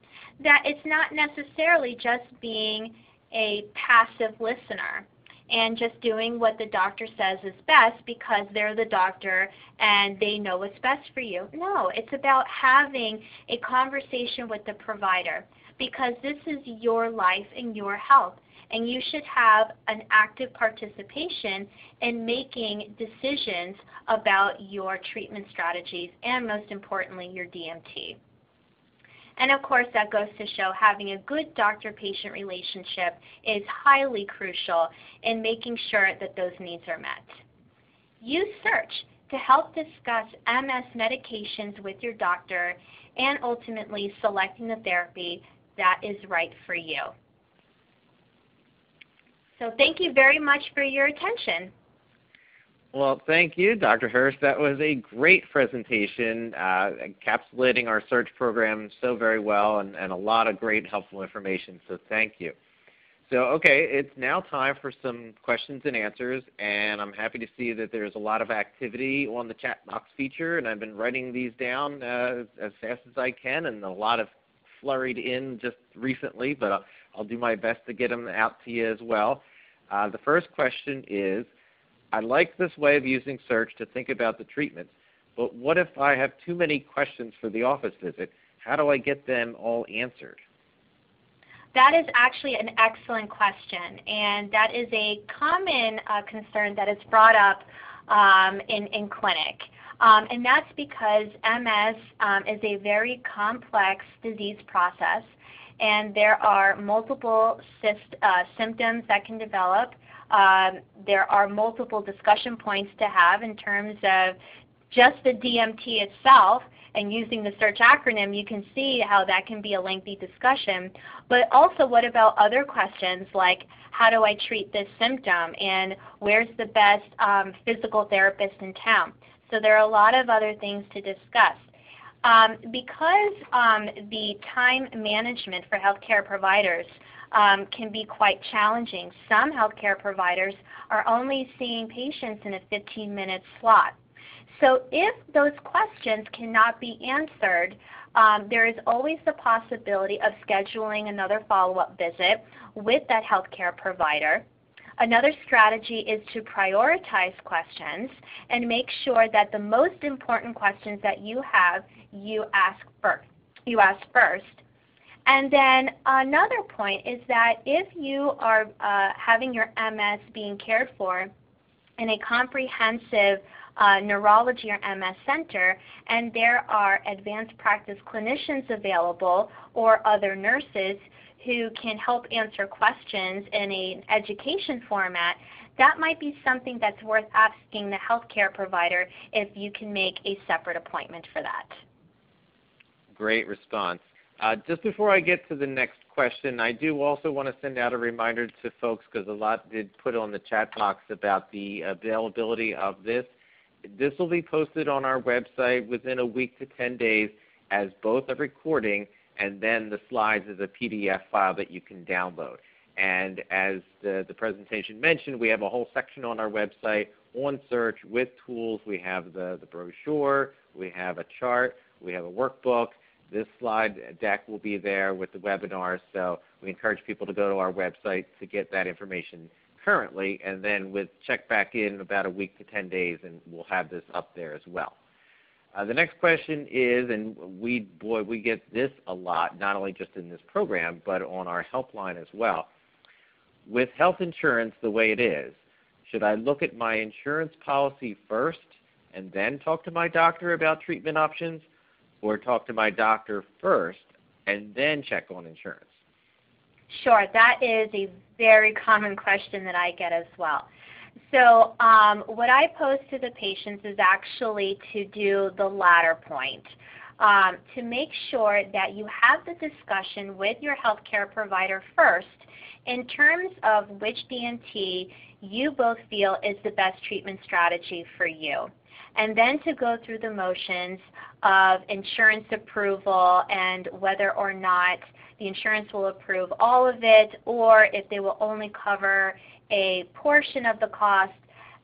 That it's not necessarily just being a passive listener and just doing what the doctor says is best because they're the doctor and they know what's best for you. No, it's about having a conversation with the provider because this is your life and your health and you should have an active participation in making decisions about your treatment strategies and most importantly your DMT. And of course, that goes to show having a good doctor-patient relationship is highly crucial in making sure that those needs are met. Use search to help discuss MS medications with your doctor and ultimately selecting the therapy that is right for you. So thank you very much for your attention. Well, thank you, Dr. Hersh. That was a great presentation, uh, encapsulating our search program so very well and, and a lot of great helpful information, so thank you. So, okay, it's now time for some questions and answers, and I'm happy to see that there's a lot of activity on the chat box feature, and I've been writing these down uh, as fast as I can, and a lot of flurried in just recently, but I'll, I'll do my best to get them out to you as well. Uh, the first question is, I like this way of using search to think about the treatments, but what if I have too many questions for the office visit? How do I get them all answered? That is actually an excellent question, and that is a common uh, concern that is brought up um, in, in clinic. Um, and that's because MS um, is a very complex disease process, and there are multiple uh, symptoms that can develop. Um, there are multiple discussion points to have in terms of just the DMT itself, and using the search acronym, you can see how that can be a lengthy discussion. But also, what about other questions like how do I treat this symptom and where's the best um, physical therapist in town? So there are a lot of other things to discuss. Um, because um, the time management for healthcare providers um, can be quite challenging, some healthcare providers are only seeing patients in a 15-minute slot. So if those questions cannot be answered, um, there is always the possibility of scheduling another follow-up visit with that healthcare provider. Another strategy is to prioritize questions and make sure that the most important questions that you have, you ask first. You ask first. And then another point is that if you are uh, having your MS being cared for in a comprehensive uh, neurology or MS center, and there are advanced practice clinicians available or other nurses who can help answer questions in an education format, that might be something that's worth asking the healthcare provider if you can make a separate appointment for that. Great response. Uh, just before I get to the next question, I do also want to send out a reminder to folks because a lot did put on the chat box about the availability of this. This will be posted on our website within a week to 10 days as both a recording and then the slides as a PDF file that you can download. And as the, the presentation mentioned, we have a whole section on our website on search with tools. We have the, the brochure, we have a chart, we have a workbook. This slide deck will be there with the webinar, so we encourage people to go to our website to get that information currently, and then with check back in about a week to 10 days, and we'll have this up there as well. Uh, the next question is, and we boy we get this a lot, not only just in this program, but on our helpline as well. With health insurance the way it is, should I look at my insurance policy first and then talk to my doctor about treatment options, or talk to my doctor first and then check on insurance? Sure, that is a very common question that I get as well. So um, what I pose to the patients is actually to do the latter point. Um, to make sure that you have the discussion with your healthcare provider first in terms of which DMT you both feel is the best treatment strategy for you. And then to go through the motions of insurance approval and whether or not the insurance will approve all of it or if they will only cover a portion of the cost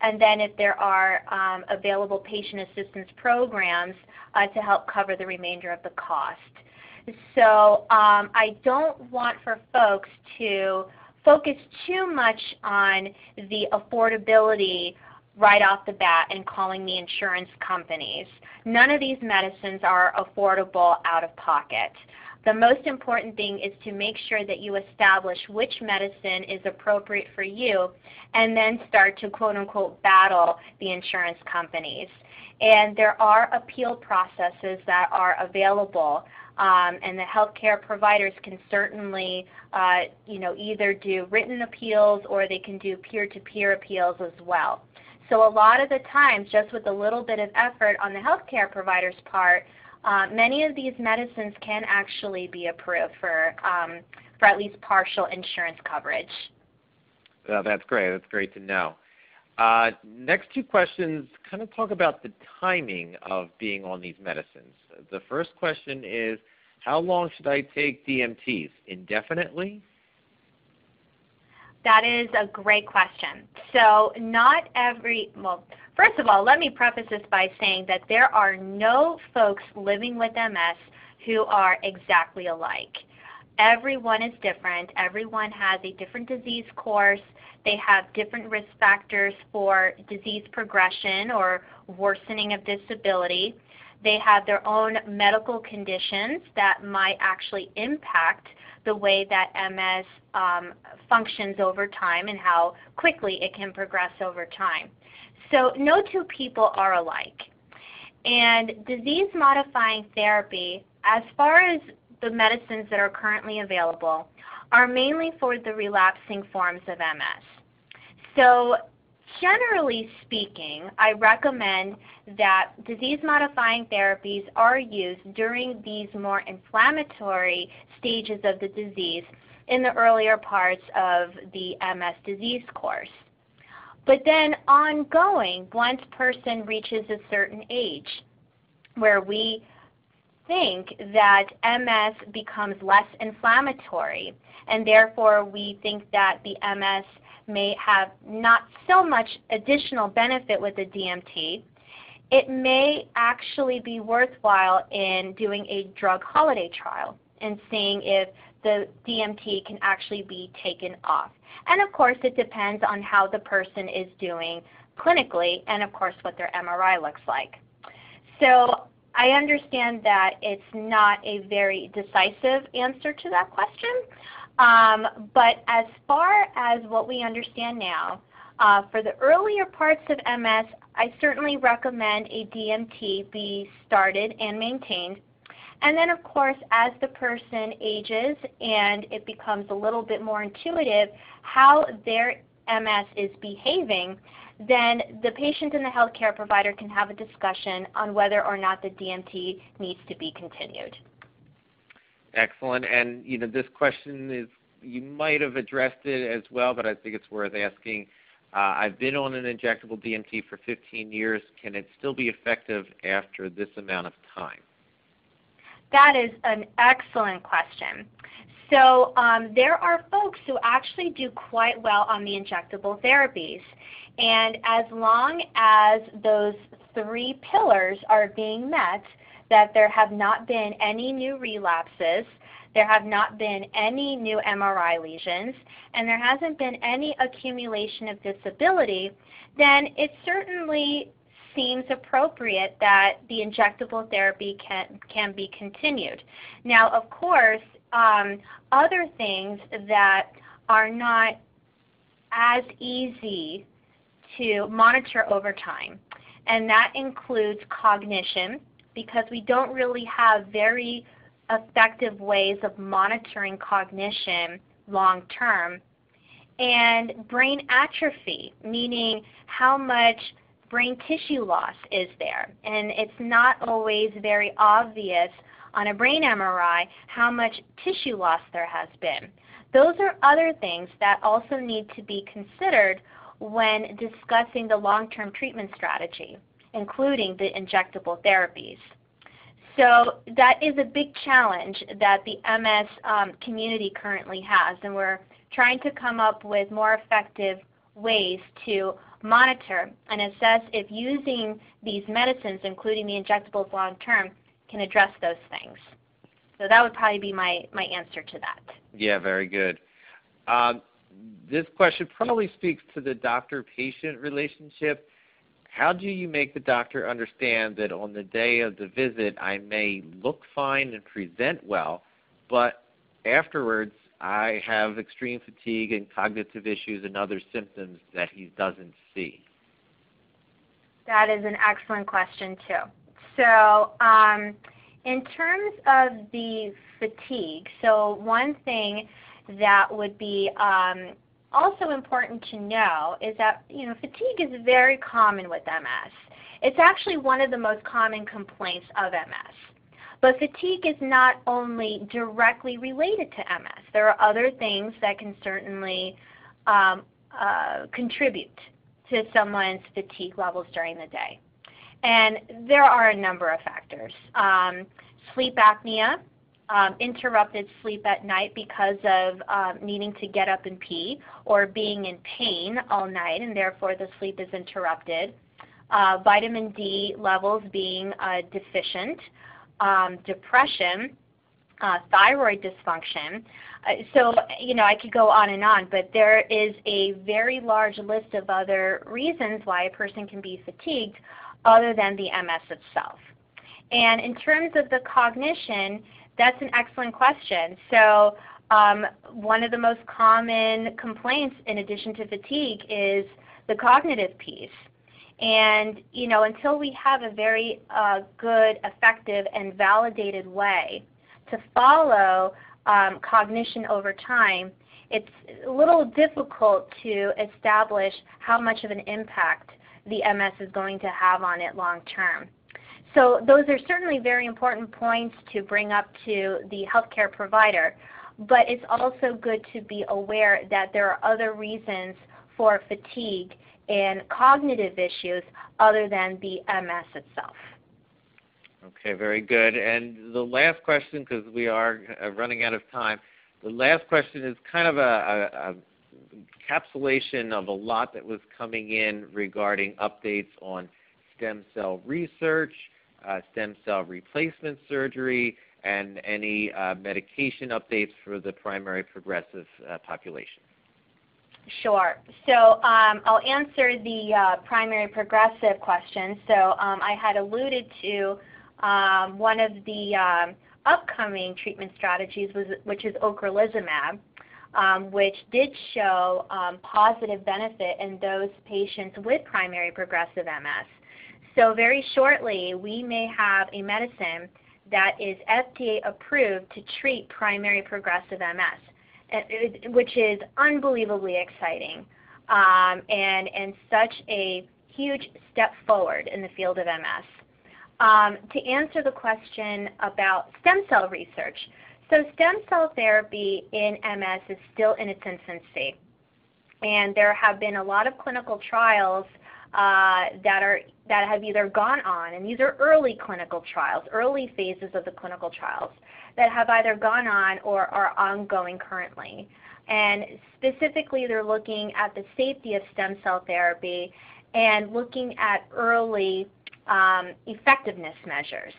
and then if there are um, available patient assistance programs uh, to help cover the remainder of the cost. So um, I don't want for folks to focus too much on the affordability right off the bat and calling the insurance companies. None of these medicines are affordable out of pocket. The most important thing is to make sure that you establish which medicine is appropriate for you and then start to quote unquote battle the insurance companies. And there are appeal processes that are available. Um, and the healthcare providers can certainly uh, you know, either do written appeals or they can do peer-to-peer -peer appeals as well. So a lot of the times, just with a little bit of effort on the healthcare provider's part, uh, many of these medicines can actually be approved for, um, for at least partial insurance coverage. Oh, that's great. That's great to know. Uh, next two questions kind of talk about the timing of being on these medicines. The first question is, how long should I take DMTs? Indefinitely? That is a great question. So not every, well, first of all, let me preface this by saying that there are no folks living with MS who are exactly alike. everyone is different. Everyone has a different disease course. They have different risk factors for disease progression or worsening of disability. They have their own medical conditions that might actually impact the way that MS um, functions over time and how quickly it can progress over time. So no two people are alike. And disease modifying therapy, as far as the medicines that are currently available, are mainly for the relapsing forms of MS. So generally speaking, I recommend that disease modifying therapies are used during these more inflammatory stages of the disease in the earlier parts of the MS disease course. But then ongoing, once person reaches a certain age where we think that MS becomes less inflammatory and therefore we think that the MS may have not so much additional benefit with the DMT, it may actually be worthwhile in doing a drug holiday trial and seeing if the DMT can actually be taken off. And of course it depends on how the person is doing clinically and of course what their MRI looks like. So I understand that it's not a very decisive answer to that question, um, but as far as what we understand now, uh, for the earlier parts of MS, I certainly recommend a DMT be started and maintained. And then of course as the person ages and it becomes a little bit more intuitive how their MS is behaving, then the patient and the healthcare provider can have a discussion on whether or not the DMT needs to be continued. Excellent. And you know, this question is you might have addressed it as well, but I think it's worth asking. Uh, I've been on an injectable DMT for 15 years. Can it still be effective after this amount of time? That is an excellent question. So um, there are folks who actually do quite well on the injectable therapies. And as long as those three pillars are being met, that there have not been any new relapses, there have not been any new MRI lesions, and there hasn't been any accumulation of disability, then it certainly seems appropriate that the injectable therapy can, can be continued. Now, of course, um, other things that are not as easy to monitor over time, and that includes cognition, because we don't really have very effective ways of monitoring cognition long term, and brain atrophy, meaning how much brain tissue loss is there. And it's not always very obvious on a brain MRI how much tissue loss there has been. Those are other things that also need to be considered when discussing the long-term treatment strategy, including the injectable therapies. So that is a big challenge that the MS um, community currently has, and we're trying to come up with more effective ways to monitor and assess if using these medicines, including the injectables long term, can address those things. So that would probably be my, my answer to that. Yeah, very good. Um, this question probably speaks to the doctor-patient relationship. How do you make the doctor understand that on the day of the visit I may look fine and present well, but afterwards I have extreme fatigue and cognitive issues and other symptoms that he doesn't see? That is an excellent question too. So um, in terms of the fatigue, so one thing that would be um, also important to know is that you know fatigue is very common with MS. It's actually one of the most common complaints of MS. But fatigue is not only directly related to MS. There are other things that can certainly um, uh, contribute to someone's fatigue levels during the day. And there are a number of factors. Um, sleep apnea, um, interrupted sleep at night because of um, needing to get up and pee or being in pain all night and therefore the sleep is interrupted. Uh, vitamin D levels being uh, deficient, um, depression, uh, thyroid dysfunction. Uh, so, you know, I could go on and on, but there is a very large list of other reasons why a person can be fatigued other than the MS itself. And in terms of the cognition, that's an excellent question. So um, one of the most common complaints in addition to fatigue is the cognitive piece. And you know, until we have a very uh, good, effective, and validated way to follow um, cognition over time, it's a little difficult to establish how much of an impact the MS is going to have on it long term. So those are certainly very important points to bring up to the healthcare provider, but it's also good to be aware that there are other reasons for fatigue and cognitive issues other than the MS itself. Okay, very good. And the last question, because we are uh, running out of time, the last question is kind of a, a, a encapsulation of a lot that was coming in regarding updates on stem cell research, uh, stem cell replacement surgery, and any uh, medication updates for the primary progressive uh, population. Sure. So um, I'll answer the uh, primary progressive question. So um, I had alluded to um, one of the um, upcoming treatment strategies, was, which is ocrelizumab, um, which did show um, positive benefit in those patients with primary progressive MS. So very shortly, we may have a medicine that is FDA approved to treat primary progressive MS which is unbelievably exciting um, and, and such a huge step forward in the field of MS. Um, to answer the question about stem cell research, so stem cell therapy in MS is still in its infancy. And there have been a lot of clinical trials uh, that are that have either gone on, and these are early clinical trials, early phases of the clinical trials, that have either gone on or are ongoing currently. And specifically, they're looking at the safety of stem cell therapy and looking at early um, effectiveness measures.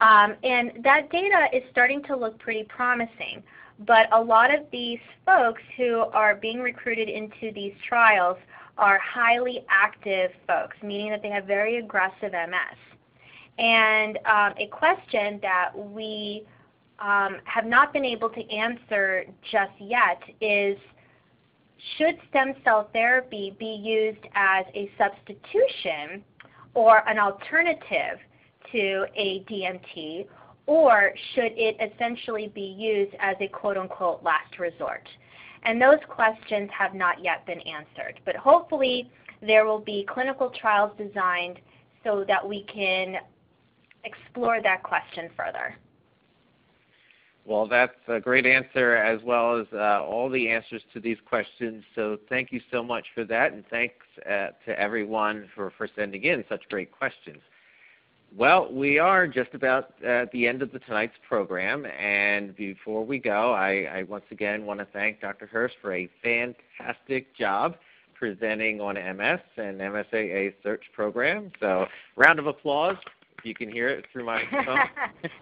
Um, and that data is starting to look pretty promising. But a lot of these folks who are being recruited into these trials are highly active folks, meaning that they have very aggressive MS. And um, a question that we um, have not been able to answer just yet is should stem cell therapy be used as a substitution or an alternative to a DMT, or should it essentially be used as a quote unquote last resort? And those questions have not yet been answered. But hopefully there will be clinical trials designed so that we can explore that question further. Well, that's a great answer as well as uh, all the answers to these questions. So thank you so much for that, and thanks uh, to everyone for, for sending in such great questions. Well, we are just about at the end of the tonight's program, and before we go, I, I once again want to thank Dr. Hersh for a fantastic job presenting on MS and MSAA search program. So round of applause you can hear it through my phone.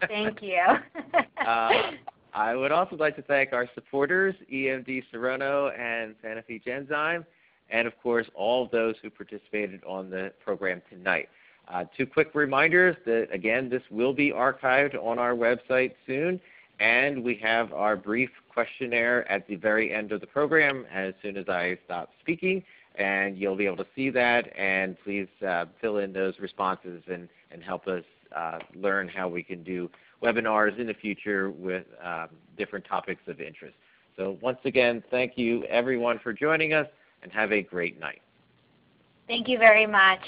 Thank you. uh, I would also like to thank our supporters, EMD Serono and Sanofi Genzyme, and of course all those who participated on the program tonight. Uh, two quick reminders that again this will be archived on our website soon, and we have our brief questionnaire at the very end of the program as soon as I stop speaking, and you'll be able to see that. And please uh, fill in those responses and and help us uh, learn how we can do webinars in the future with um, different topics of interest. So once again, thank you everyone for joining us and have a great night. Thank you very much.